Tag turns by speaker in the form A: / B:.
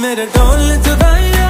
A: मेरे डोल जुदाई